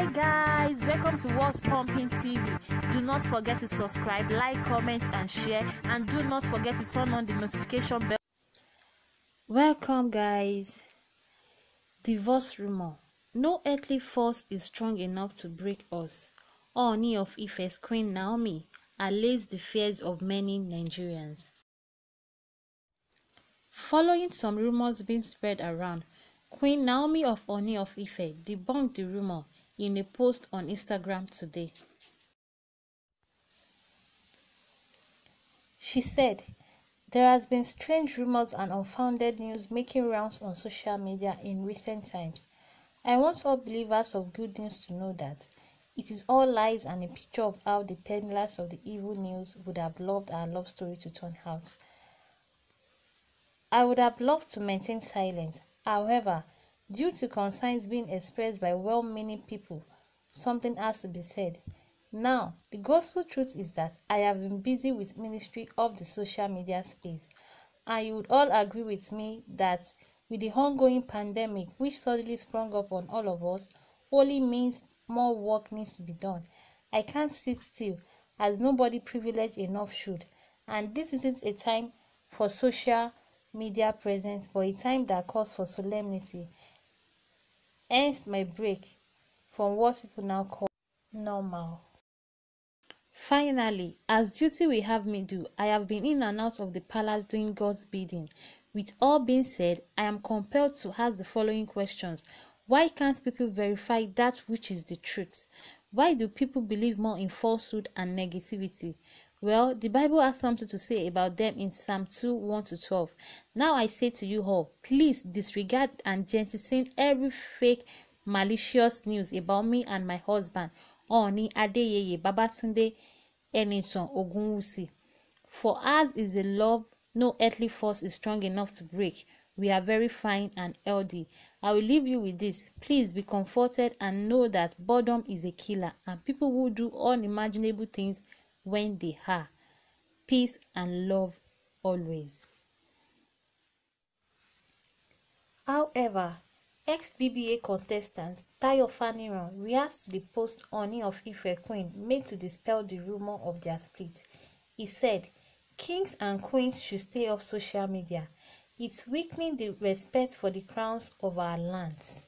Hi guys, welcome to What's Poppin TV. Do not forget to subscribe, like, comment, and share, and do not forget to turn on the notification bell. Welcome, guys. Divorce rumor. No earthly force is strong enough to break us. Oni of Ife's Queen Naomi allays the fears of many Nigerians. Following some rumors being spread around, Queen Naomi of Oni of Ife debunked the rumor in a post on Instagram today. She said, There has been strange rumors and unfounded news making rounds on social media in recent times. I want all believers of good news to know that it is all lies and a picture of how the peddlers of the evil news would have loved our love story to turn out. I would have loved to maintain silence. However, due to concerns being expressed by well-meaning people, something has to be said. Now, the gospel truth is that I have been busy with ministry of the social media space, and you would all agree with me that with the ongoing pandemic which suddenly sprung up on all of us, only means more work needs to be done. I can't sit still, as nobody privileged enough should, and this isn't a time for social media presence, but a time that calls for solemnity. Hence my break from what people now call normal. Finally, as duty will have me do, I have been in and out of the palace doing God's bidding. With all being said, I am compelled to ask the following questions. Why can't people verify that which is the truth? Why do people believe more in falsehood and negativity? Well, the Bible has something to say about them in Psalm 2 1 to 12. Now I say to you all, please disregard and jettison every fake, malicious news about me and my husband, Oni Adeyeye Babatunde Enitan Ogunwusi. For us is a love no earthly force is strong enough to break. We are very fine and healthy. I will leave you with this. Please be comforted and know that boredom is a killer and people will do unimaginable things when they are. Peace and love always. However, ex-BBA contestant Tayo Faniran reacts to the post Oni of Ife Queen made to dispel the rumor of their split. He said, Kings and queens should stay off social media. It's weakening the respect for the crowns of our lands.